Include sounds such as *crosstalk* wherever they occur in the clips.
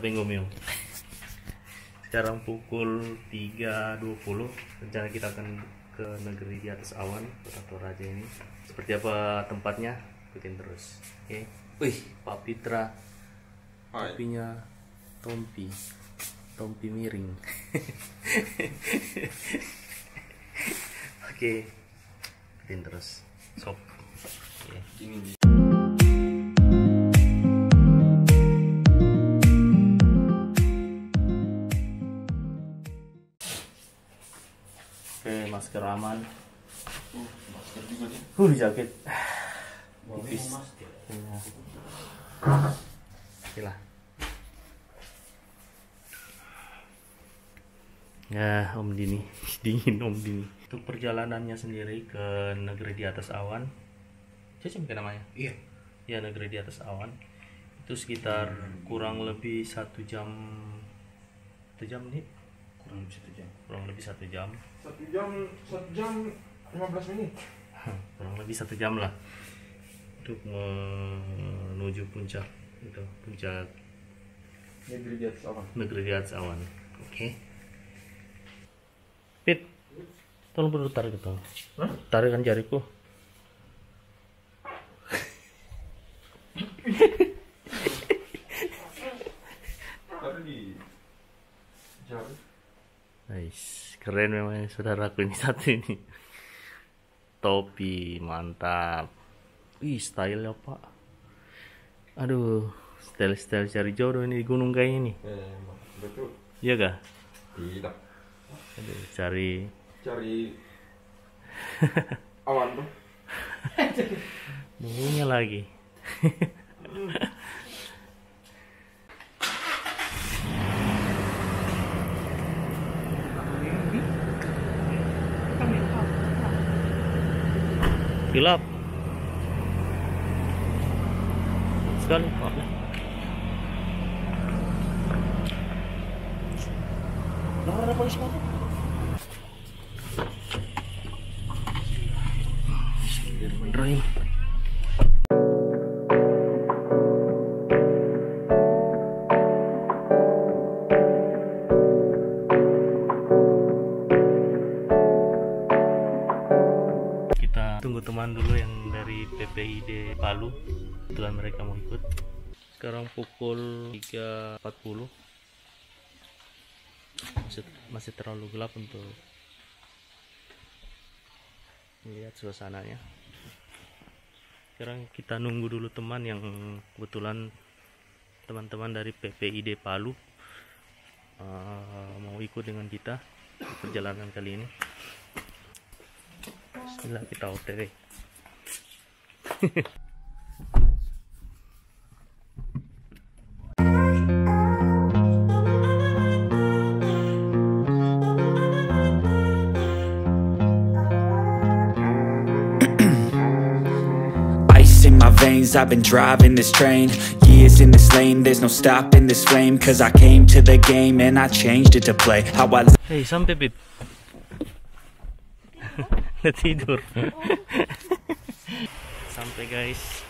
Sabeng Gomeo. Sekarang pukul 3.20 Rencana kita akan ke negeri di atas awan Kota Toraja ini. Seperti apa tempatnya? Ikutin terus Oke? Wih Pak Pitra. Hai. Topinya Tompi. Tompi miring. *laughs* Oke. Ikutin terus. Sob Oke masker aman. Masker juga nih. Uh jaket. Tipis. Iya. Oke lah. Ya Om Dini. *laughs* Dingin Om Dini. Untuk perjalanannya sendiri ke negeri di atas awan. Cocok mungkin namanya? Iya. Ya negeri di atas awan. Itu sekitar kurang lebih satu jam. Satu jam nih Kurang lebih satu jam. Kurang lebih satu jam Satu jam, satu jam 15 menit. kurang lebih satu jam lah untuk menuju puncak itu puncak Negeri di atas awan. negeri di atas awan oke Pit tolong perlu tarik itu Hah? tarikan jariku Tapi di jari. Nice keren memang ya, saudaraku ini *laughs* satu ini topi mantap Wih style ya pak aduh style style cari jodoh ini di gunung kayaknya nih Eh, betul. iya kah Tidak. aduh cari Cari *laughs* awan tuh. Bunyinya lagi. *laughs* Gelap. Sekali. maaf ya. Ada polisi mana? Bismillahirrahmanirrahim. Tunggu teman dulu yang dari PPID Palu. Kebetulan mereka mau ikut. Sekarang pukul 3.40. Masih, masih terlalu gelap untuk melihat suasananya sekarang kita nunggu dulu teman yang kebetulan teman-teman dari PPID Palu uh, mau ikut dengan kita perjalanan kali ini Bismillah kita OTW Ice in my veins, I've been driving this train. Years in this lane, there's no stopping this flame. Cause I came to the game and I changed it to play. How I Hei sampai Pip Udah tidur *laughs* Sampai guys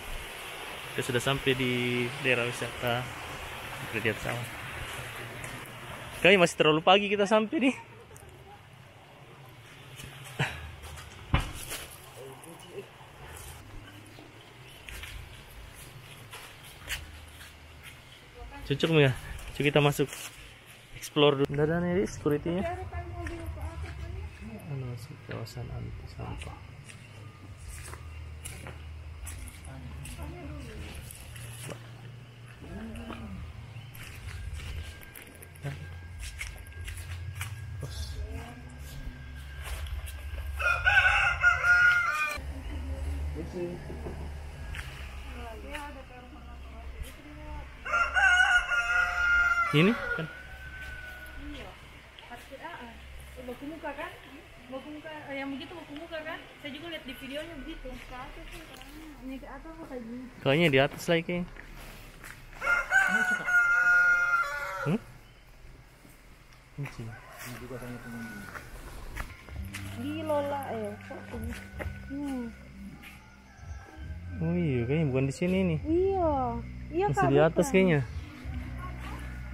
Kita sudah sampai di daerah wisata Kerjaan sawah Kayaknya masih terlalu pagi kita sampai nih Cocok ya? Cocok kita masuk explore dulu. Ada nih security-nya. Kawasan anti sampah. Ini kan baku muka kan baku muka eh, yang begitu baku muka kan saya juga lihat di videonya begitu ke atas sih ini ke atas apa kayak gini kayaknya di atas lagi kayaknya. Hmm? Kunci. gila lah eh kok ini hmm. Oh iya, kayaknya bukan di sini nih. iya iya Masih Kak, di atas bukan. kayaknya.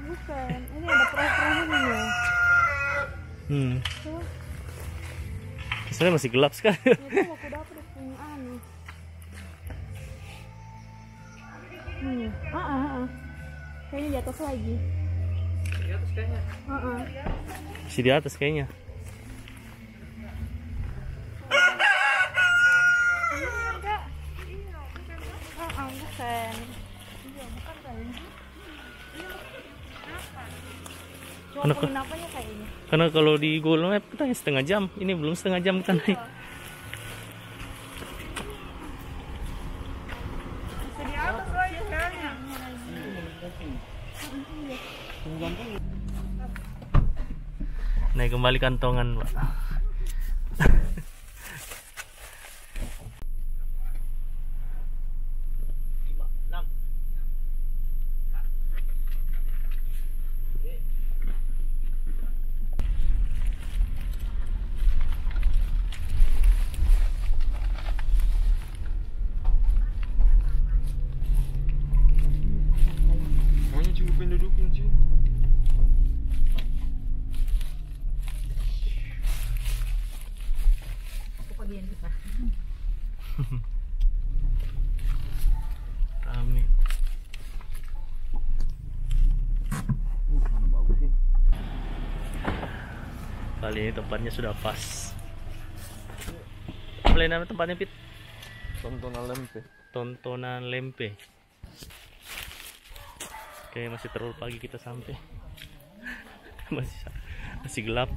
bukan. Ini ada perahu-perahunya ya. Hmm. Sebenarnya masih gelap sekali. anu. Hmm. Ah, ah, ah. Kayaknya di atas lagi. Di atas kayaknya. Ah, ah. Masih di atas kayaknya. Ah, ah, bukan. Iya, bukan kayaknya. Cuma penginapannya kayaknya. Karena kalau di Google Map kita setengah jam. Ini belum setengah jam kita naik. Lagi kayaknya. Naik kembali kantongan, Pak. Maunya cuma pendudukin sih. Rame. Kali ini tempatnya sudah pas. Apa nama tempatnya Pit? Tontonan lempe. Tontonan Lempe. Oke, masih terlalu pagi kita sampai. *laughs* masih masih gelap.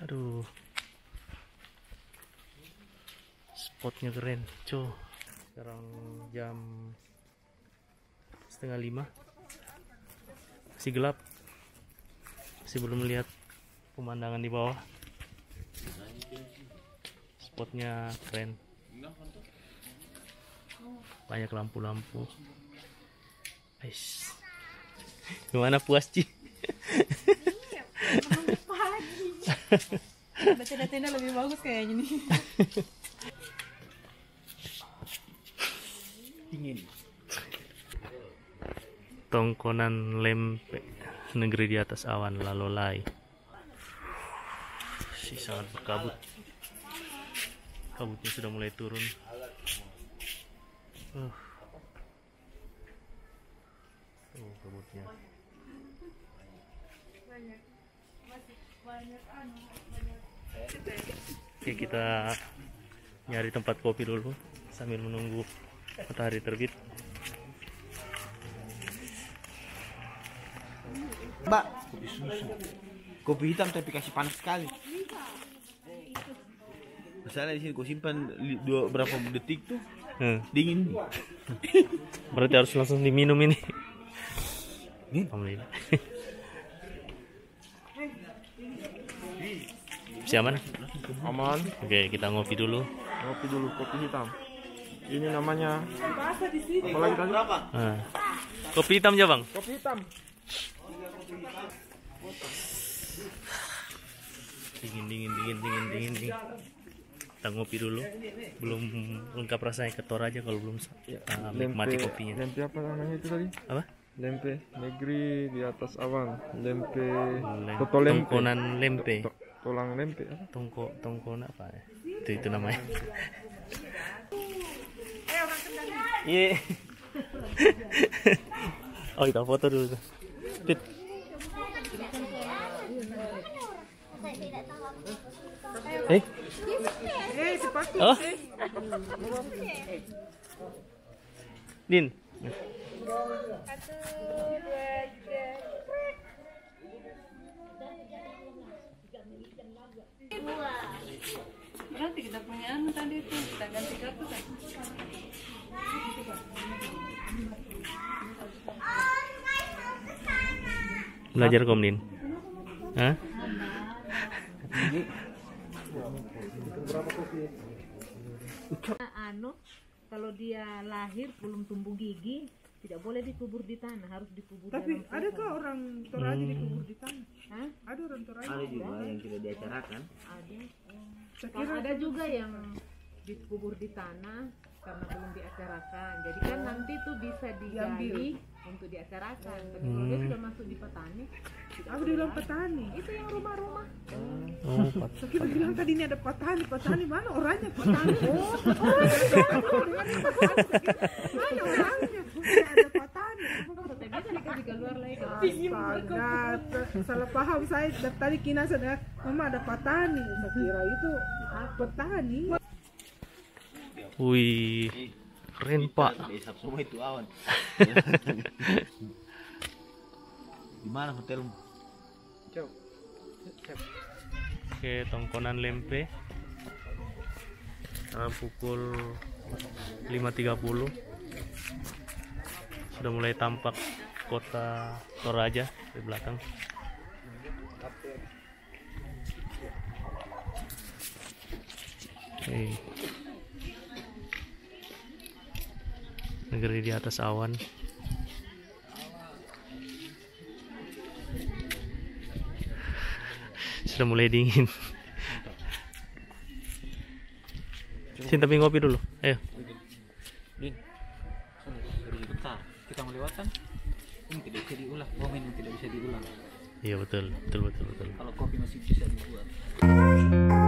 Aduh. Spotnya keren, co. Sekarang jam setengah lima. Masih gelap. Masih belum melihat pemandangan di bawah. Spotnya keren. Banyak lampu-lampu. Gimana puas Ci? Ada tenda-tenda lebih bagus kayaknya nih. Tongkonan Lempe Negeri di atas awan Lalolai Si sangat berkabut. Kabutnya sudah mulai turun. Uh. Oh kabutnya. Oke kita nyari tempat kopi dulu sambil menunggu matahari terbit Mbak, kopi susu. Kopi hitam tapi kasih panas sekali. Masalah di sini kau simpan dua berapa detik tuh Hmm. dingin. *laughs* Berarti harus langsung diminum ini. Ini? Alhamdulillah. Siaman? Aman. Oke, kita ngopi dulu. Kopi dulu kopi hitam. Ini namanya apa lagi tadi? Ah. Kopi hitam aja, Bang. Kopi hitam. Dingin, dingin, dingin, dingin, dingin, dingin. Kita ngopi dulu. Belum lengkap rasanya ketor aja kalau belum ah, menikmati kopinya. Lempe apa namanya itu tadi? Apa? Lempe negeri di atas awan. Lempe Lem- Toto lempe. Tongkonan lempe. To- Tulang lempe apa? Tongko, tongkon apa ya? Itu itu namanya. Iya. *laughs* oh kita foto dulu. tuh. Eh? Oh? Din. Berarti kita punya anu tadi tuh, kita ganti kartu kan. Belajar kom Din. Hah? anu kalau dia lahir belum tumbuh gigi tidak boleh dikubur di tanah harus dikubur Tapi dalam adakah orang Toraja dikubur di tanah? Hah? Ada orang Toraja? Ada juga yang tidak diacarakan. ada Saya Kalau kira ada juga yang dikubur di tanah karena belum diacarakan jadi kan nanti tuh bisa digali untuk diacarakan. Tapi kalau dia sudah masuk di petani, Aku bilang petani. itu yang rumah-rumah. Oh, Pak. So, kita bilang tadi ini ada petani, petani mana orangnya petani? *laughs* Oh, *laughs* mana orangnya? Tidak ada petani. Tapi bisa dikasih keluar lagi. Astaga, salah paham saya dari tadi kina saya mama ada petani. Saya kira itu petani. Wih, keren Pak. Isap semua itu awan. *laughs* Di mana hotelmu? Oke, tongkonan lempe. Sekarang pukul 5.30. Sudah mulai tampak kota Toraja di belakang. Oke. Negeri di atas awan. Sudah mulai dingin. Sini tapi ngopi dulu. Ayo. Din. Bentar. Kita melewatkan. Ini tidak bisa diulang. Oh, ini tidak bisa diulang. Iya betul, betul betul betul. Kalau kopi masih bisa dibuat.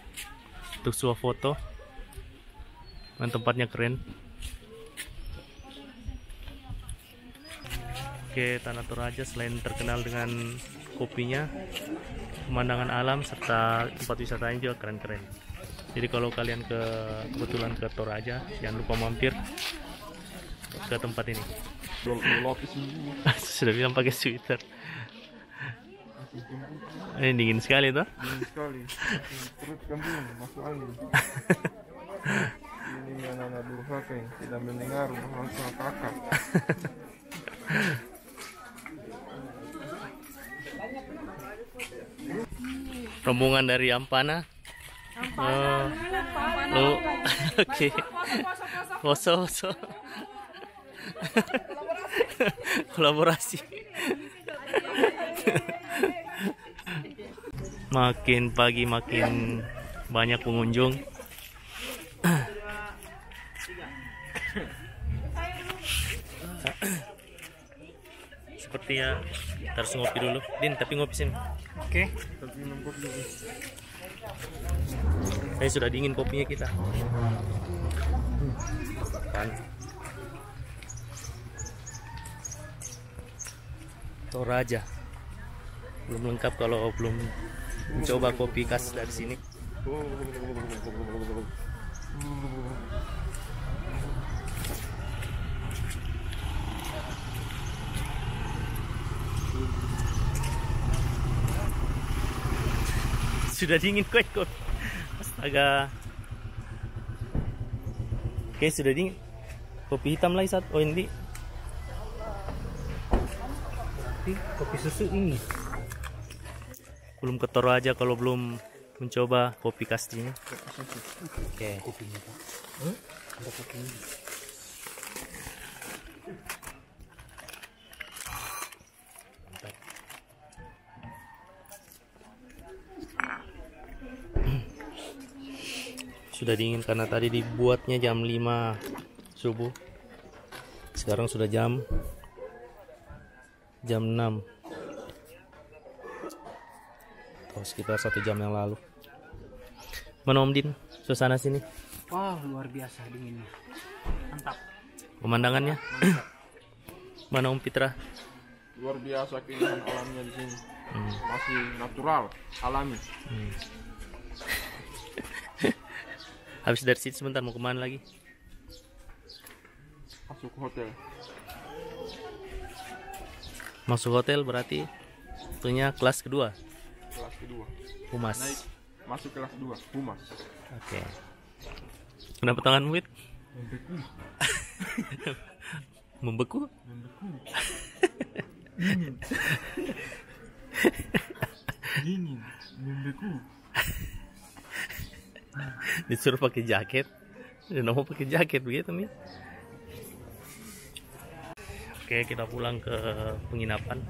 untuk suah foto. Dan tempatnya keren. Oke, Tanah Toraja selain terkenal dengan kopinya, pemandangan alam serta tempat wisatanya juga keren-keren. Jadi kalau kalian ke kebetulan ke Toraja, jangan lupa mampir ke tempat ini. *laughs* Sudah bilang pakai sweater. Ini dingin sekali tuh. Dingin sekali. Perut dingin, masuk angin. *laughs* Ini anak-anak durhaka yang tidak mendengar langsung kakak. rombongan dari Ampana. Oh, lu, *laughs* oke. Poso, poso. Kolaborasi. Makin pagi makin banyak pengunjung. Sepertinya kita harus ngopi dulu. Din, tapi ngopi sini. Oke. Dulu. Ini sudah dingin kopinya kita. Kan. Toraja. Belum lengkap kalau belum mencoba kopi khas dari sini. Sudah dingin kok kopi. Astaga. Oke, sudah dingin. Kopi hitam lagi satu. Oh, ini. Kopi susu ini. Belum ketor aja kalau belum mencoba kopi kastinya. Oke. Mantap. sudah dingin karena tadi dibuatnya jam 5 subuh sekarang sudah jam jam 6 atau sekitar satu jam yang lalu mana Om Din suasana sini Wow, luar biasa dinginnya. Mantap. pemandangannya mana Om Pitra Luar biasa keindahan alamnya di sini. Hmm. Masih natural, alami. *laughs* habis dari sini sebentar mau ke mana lagi Masuk hotel. masuk hotel berarti punya kelas kedua kedua. Humas. naik masuk kelas 2 humas Oke. Kenapa tangan Wit? *laughs* membeku Membeku? *laughs* membeku dingin membeku Disuruh pakai jaket. Dan mau pakai jaket begitu Mi. Oke, kita pulang ke penginapan.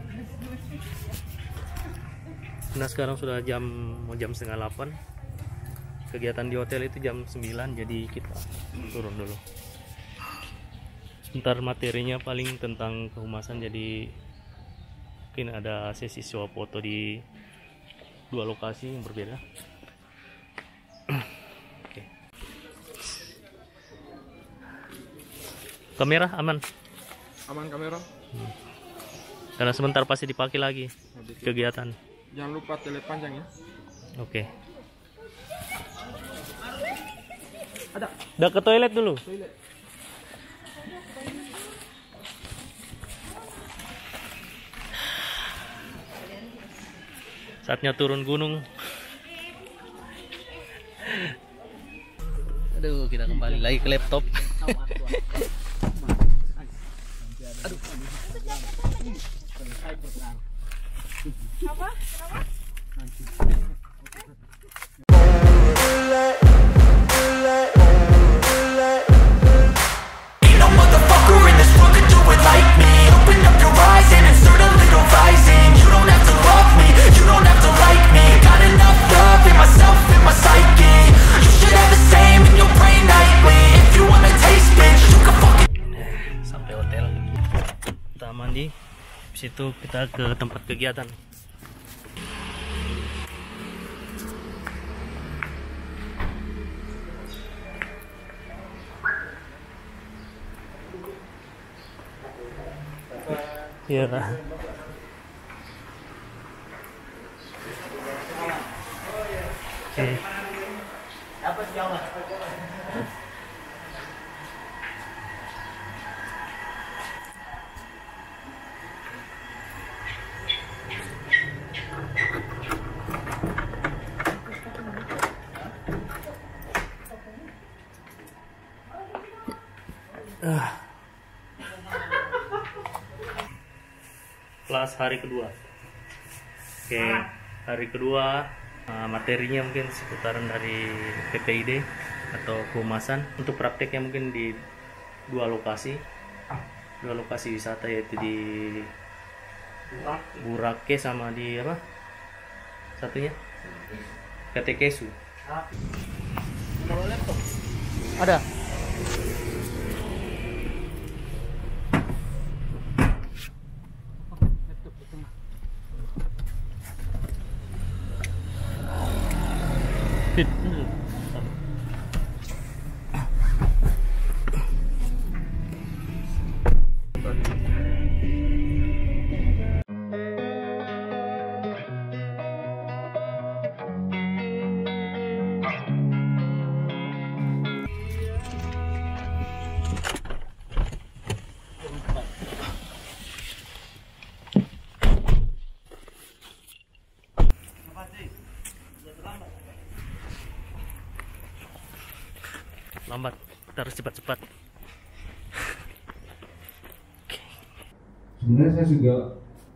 Nah sekarang sudah jam mau jam setengah 8 Kegiatan di hotel itu jam 9 Jadi kita turun dulu. Sebentar materinya paling tentang kehumasan Jadi mungkin ada sesi foto di dua lokasi yang berbeda. Oke. Kamera aman? Aman kamera? Karena sebentar pasti dipakai lagi Kegiatan jangan lupa tele panjang ya Oke. Udah ke toilet dulu. Saatnya turun gunung. Aduh, kita kembali lagi ke laptop. Hava, hava. Sanki. Habis itu kita ke tempat kegiatan Iya. Oke. Kelas hari kedua. Oke hari kedua uh, materinya mungkin seputaran dari PPID atau kehumasan untuk prakteknya mungkin di dua lokasi. Dua lokasi wisata yaitu di Burake sama di apa? Satunya? Ketekesu. Ada harus cepat-cepat. Sebenarnya saya juga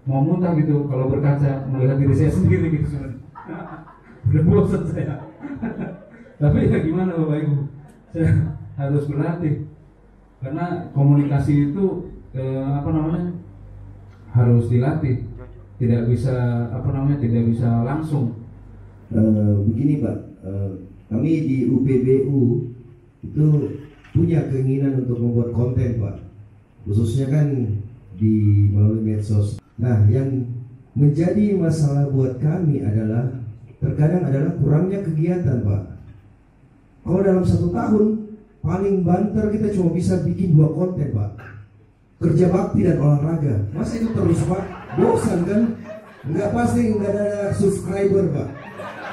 mau muntah gitu kalau berkaca melihat diri saya sendiri gitu sebenarnya udah bosan saya. Tapi ya gimana bapak ibu? Saya harus berlatih. Karena komunikasi itu eh, apa namanya harus dilatih. Tidak bisa apa namanya tidak bisa langsung. Eh, begini Pak, eh, kami di UPBU itu punya keinginan untuk membuat konten Pak, khususnya kan di melalui medsos. Nah, yang menjadi masalah buat kami adalah terkadang adalah kurangnya kegiatan Pak. Kalau dalam satu tahun paling banter kita cuma bisa bikin dua konten Pak, kerja bakti dan olahraga. Masa itu terus Pak? Bosan kan? Nggak pasti nggak ada subscriber Pak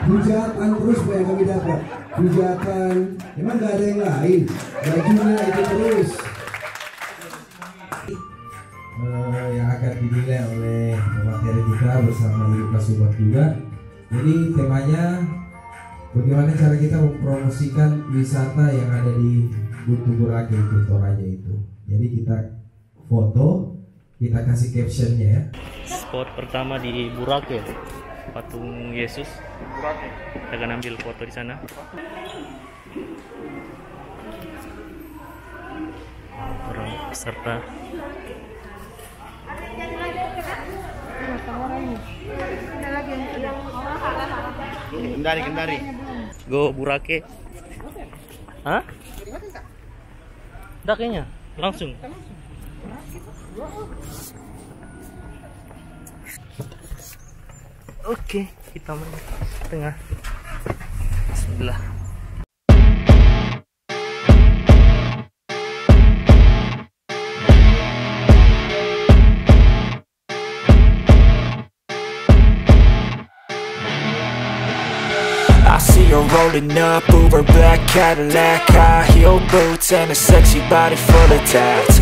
hujatan terus Pak yang kami dapat. Hujatan emang nggak ada yang lain. Bajunya itu terus. Eh, yang akan dinilai oleh materi kita bersama Lukas Sobat juga. Jadi temanya bagaimana cara kita mempromosikan wisata yang ada di Butu Burake itu Toraja itu. Jadi kita foto, kita kasih captionnya ya. Spot pertama di Burake, patung Yesus. Kita akan ambil foto di sana. Orang peserta Kendari, kendari. Go Burake. Hah? Udah kayaknya, langsung. Oke, kita main tengah. Bismillah. I see her rolling up, Uber black Cadillac High heel boots and a sexy body full of tats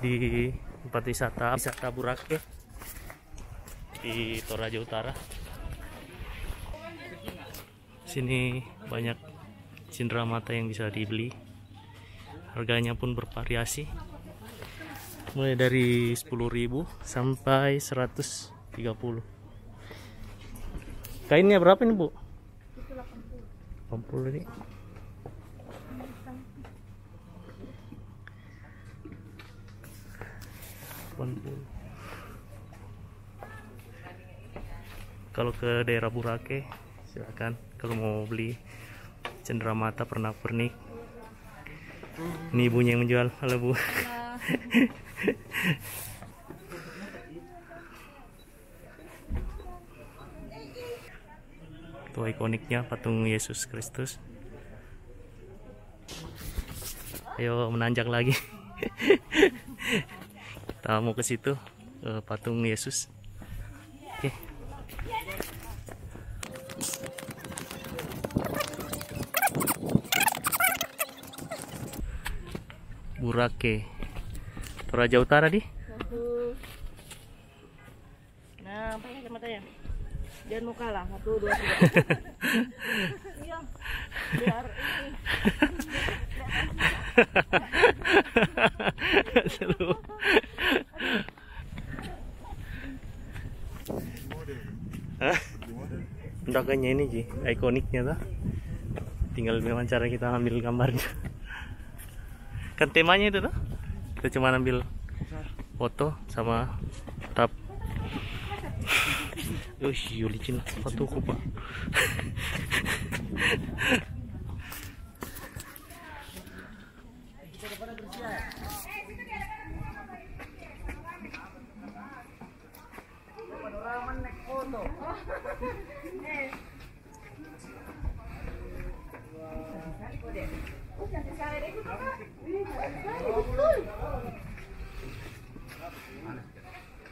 di tempat wisata wisata Burake di Toraja Utara. Sini banyak cindera mata yang bisa dibeli. Harganya pun bervariasi. Mulai dari 10.000 sampai 130. Kainnya berapa nih, Bu? 80 nih. Kalau ke daerah Burake, silakan. Kalau mau beli cenderamata pernak pernik, ini ibunya yang menjual. Halo bu. *laughs* Itu ikoniknya patung Yesus Kristus. Ayo menanjak lagi. *laughs* Kita mau ke situ, ke patung Yesus. Oke. Burake. Toraja Utara di. Nah, pakai kacamatanya. Jangan mau kalah. Satu, dua, tiga. *laughs* Iya. Biar ini. *laughs* *laughs* Hah? Ini Ji, ikoniknya tuh. Tinggal memang cara kita ambil gambarnya. Kan temanya itu tuh. Kita cuma ambil foto sama tap. Ush, licin fotoku pak.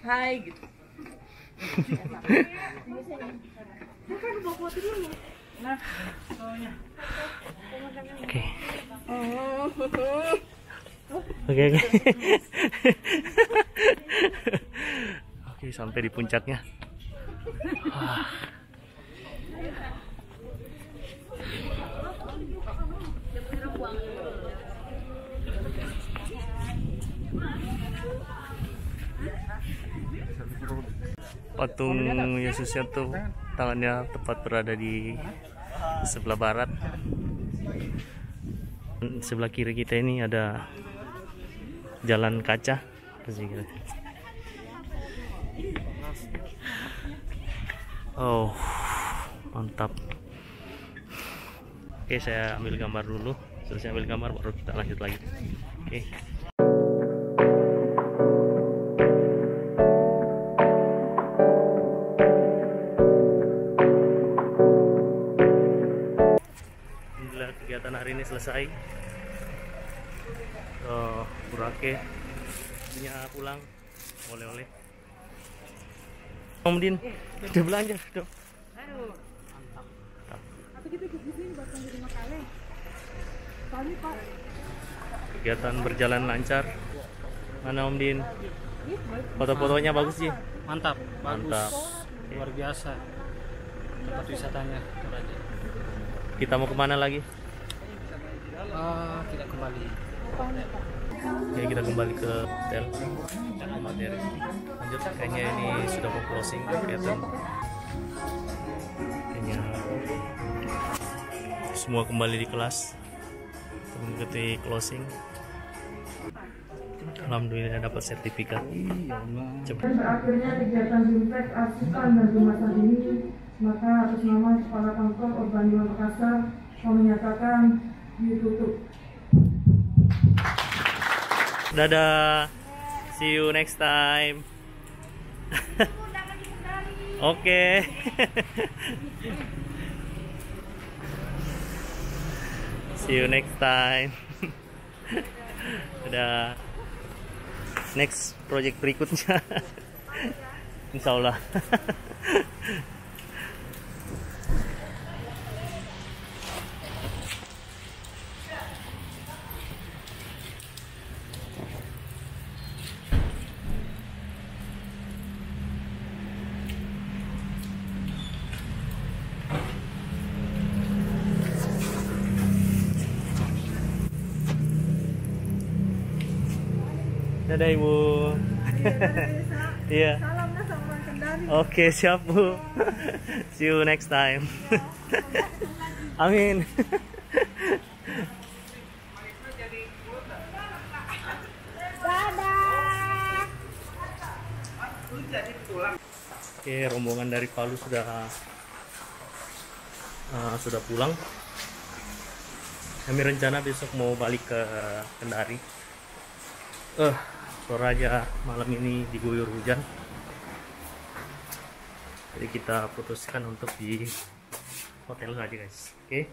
Hai gitu. Oke. Oh. Oke oke. *laughs* Oke sampai di puncaknya. Wah. Patung Yesusnya tuh tangannya tepat berada di sebelah barat. Sebelah kiri kita ini ada jalan kaca. Oh, mantap. Oke, saya ambil gambar dulu. Selesai ambil gambar baru kita lanjut lagi. Oke. Kegiatan hari ini selesai. Uh, Burake punya pulang oleh-oleh. Om Din udah belanja dong Aduh. Atau kita di sini buat di rumah kalian. Soalnya Pak, kegiatan berjalan lancar. Mana Om Din? Foto-fotonya bagus sih. Mantap, bagus. mantap. Luar biasa. Tempat wisatanya kita mau ke mana lagi Tidak kembali. Oke kita kembali ke hotel. Dan ke materi lanjut kayaknya ini sudah mau closing kegiatan kayaknya semua kembali di kelas. Mengikuti closing. Alhamdulillah dapat sertifikat. Cepat. Dan berakhirnya kegiatan Bimtek Asukan dan Jumatan ini, maka atas nama Kepala Kantor Urban Dewan Makassar menyatakan ditutup. Dadah. See you next time. *laughs* Oke. *laughs* See you next time. *laughs* Dadah. Next project berikutnya. Insya Dadah Ibu. Iya. Kendari. Oke, siap Bu. See you next time. Amin. Oke, rombongan dari Palu sudah uh, sudah pulang. Kami rencana besok mau balik ke Kendari. Eh, Toraja malam ini diguyur hujan. Jadi kita putuskan untuk di hotel saja guys. Oke.